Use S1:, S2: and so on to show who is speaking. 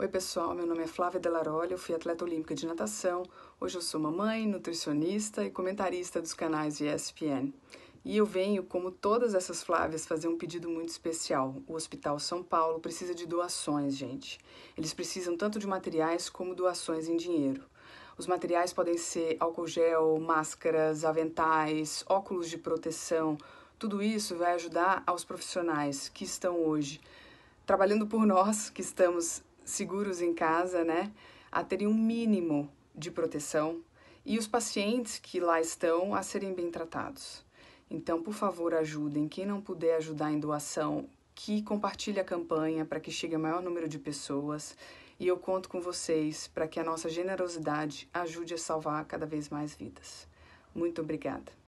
S1: Oi, pessoal. Meu nome é Flávia Delarolli, eu fui atleta olímpica de natação. Hoje eu sou mamãe, nutricionista e comentarista dos canais ESPN. E eu venho, como todas essas Flávias, fazer um pedido muito especial. O Hospital São Paulo precisa de doações, gente. Eles precisam tanto de materiais como doações em dinheiro. Os materiais podem ser álcool gel, máscaras, aventais, óculos de proteção. Tudo isso vai ajudar aos profissionais que estão hoje trabalhando por nós, que estamos seguros em casa, né, a terem um mínimo de proteção e os pacientes que lá estão a serem bem tratados. Então, por favor, ajudem. Quem não puder ajudar em doação, que compartilhe a campanha para que chegue a maior número de pessoas. E eu conto com vocês para que a nossa generosidade ajude a salvar cada vez mais vidas. Muito obrigada.